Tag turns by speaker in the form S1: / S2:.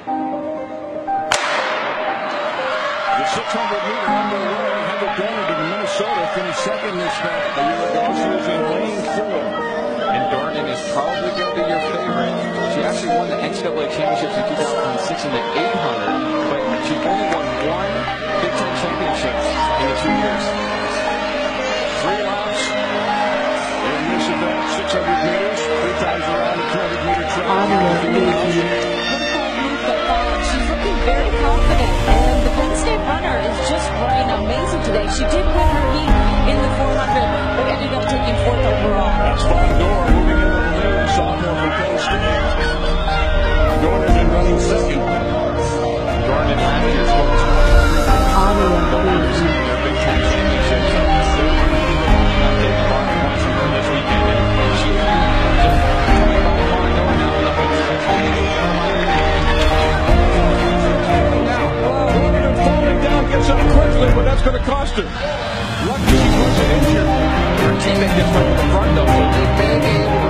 S1: The 600 meter underway. Heather Dorniden of Minnesota finished second this match a year ago. She was in lane four.
S2: And Dorniden is probably going to be your favorite. She actually won the NCAA championships in 2006 in the 800, but she only won one Big Ten championship in the two years.
S1: Three laps in this event, 600 meters, three times around the 200 meter track.
S3: Lucky she was injured. Her
S4: teammate
S2: gets right to the
S1: front, though.